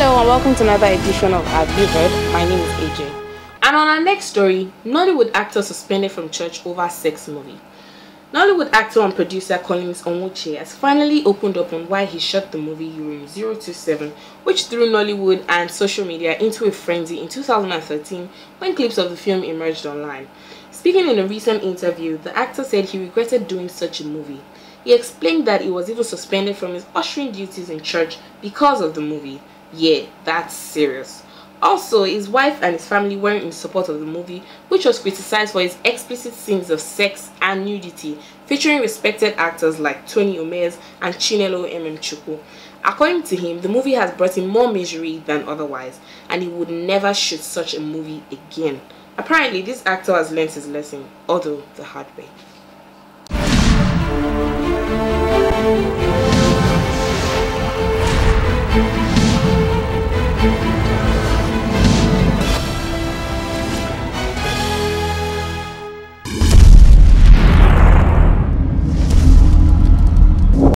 and welcome to another edition of You Heard? My name is AJ. And on our next story, Nollywood actor suspended from church over sex movie. Nollywood actor and producer Collins Onwuchie has finally opened up on why he shot the movie Urim 027, which threw Nollywood and social media into a frenzy in 2013 when clips of the film emerged online. Speaking in a recent interview, the actor said he regretted doing such a movie. He explained that he was even suspended from his ushering duties in church because of the movie. Yeah, that's serious. Also, his wife and his family weren't in support of the movie, which was criticized for its explicit scenes of sex and nudity, featuring respected actors like Tony Umez and Chinelo Ememchukwu. According to him, the movie has brought him more misery than otherwise, and he would never shoot such a movie again. Apparently, this actor has learnt his lesson, although the hard way.